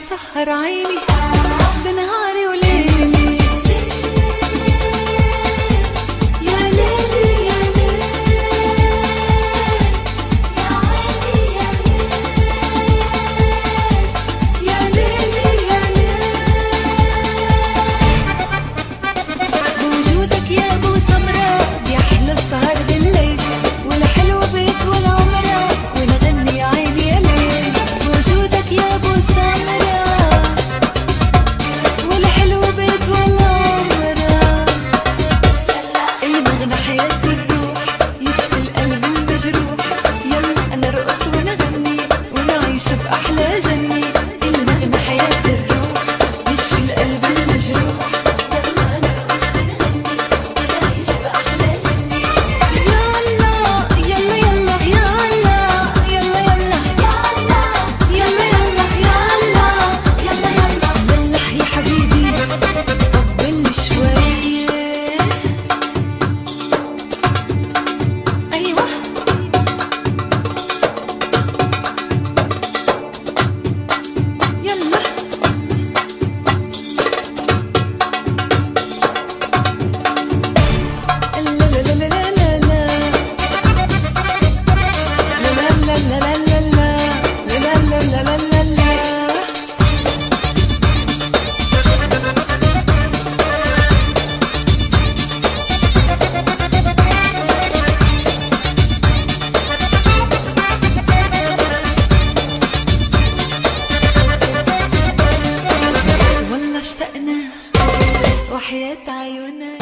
مسهر عيني بنهاري وليلي. وجودك يا ليل بوجودك يا ابو سمراء بيحلى السهر Ele brilha junto. اشتقنا وحياة عيونك.